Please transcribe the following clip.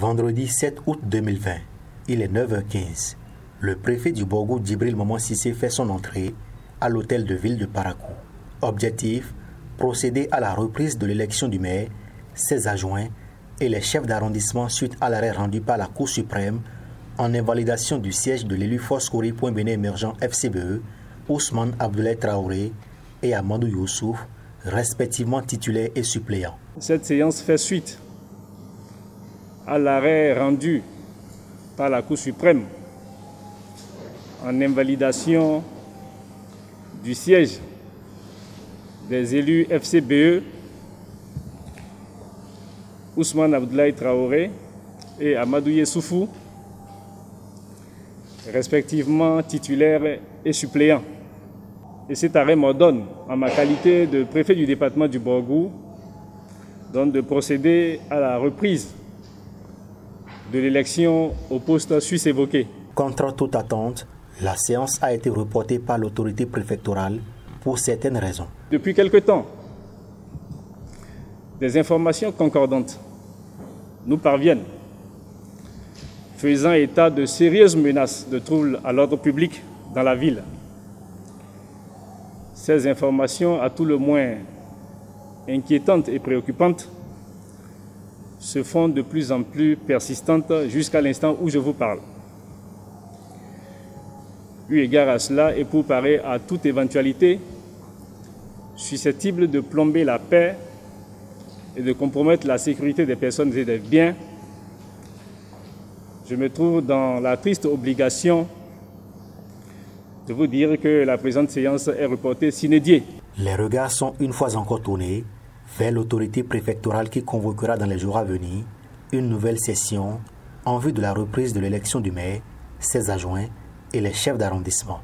Vendredi 7 août 2020, il est 9h15. Le préfet du Borgo Djibril Maman fait son entrée à l'hôtel de ville de Parakou. Objectif procéder à la reprise de l'élection du maire, ses adjoints et les chefs d'arrondissement suite à l'arrêt rendu par la Cour suprême en invalidation du siège de l'élu Force émergent FCBE, Ousmane Abdoulaye Traoré et Amadou Youssouf, respectivement titulaires et suppléants. Cette séance fait suite à l'arrêt rendu par la Cour suprême en invalidation du siège des élus FCBE, Ousmane Abdoulaye Traoré et Amadou Soufou, respectivement titulaires et suppléants. Et cet arrêt m'ordonne, en ma qualité de préfet du département du Borgou, de procéder à la reprise de l'élection au poste suisse évoqué. Contre toute attente, la séance a été reportée par l'autorité préfectorale pour certaines raisons. Depuis quelque temps, des informations concordantes nous parviennent faisant état de sérieuses menaces de troubles à l'ordre public dans la ville. Ces informations, à tout le moins inquiétantes et préoccupantes, se font de plus en plus persistantes jusqu'à l'instant où je vous parle. Eu égard à cela et pour parer à toute éventualité susceptible de plomber la paix et de compromettre la sécurité des personnes et des biens, je me trouve dans la triste obligation de vous dire que la présente séance est reportée s'inédier. Les regards sont une fois encore tournés vers l'autorité préfectorale qui convoquera dans les jours à venir une nouvelle session en vue de la reprise de l'élection du maire, ses adjoints et les chefs d'arrondissement.